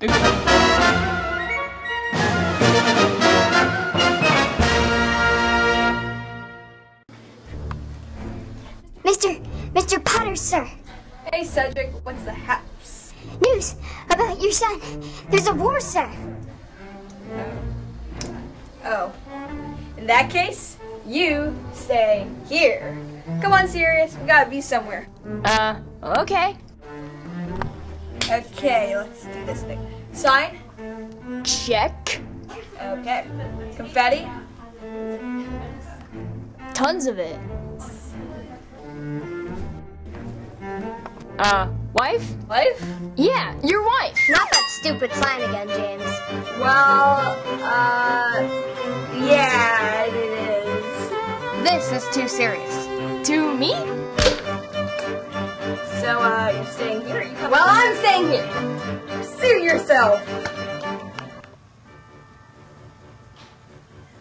Mr. Mr. Potter, sir. Hey, Cedric, what's the haps? News about your son. There's a war, sir. Oh. In that case, you stay here. Come on, Sirius, we gotta be somewhere. Uh, okay. Okay, let's do this thing. Sign? Check. Okay. Confetti? Tons of it. Uh, wife? Wife? Yeah, your wife. Not that stupid sign again, James. Well, uh, yeah, it is. This is too serious. To me? Well, I'm staying here. Sue yourself!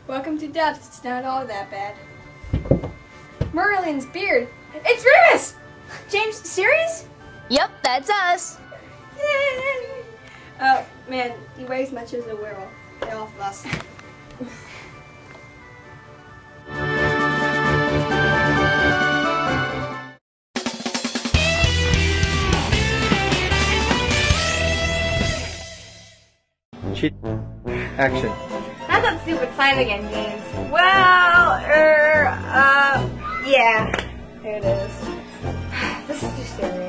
Welcome to death. It's not all that bad. Merlin's beard. It's Remus! James, Sirius? Yep, that's us. Yay! Oh, man, he weighs much as a werewolf. Get all of Cheat. Action. Not that stupid sign again, James. Well, er, uh, yeah. There it is. This is. To me?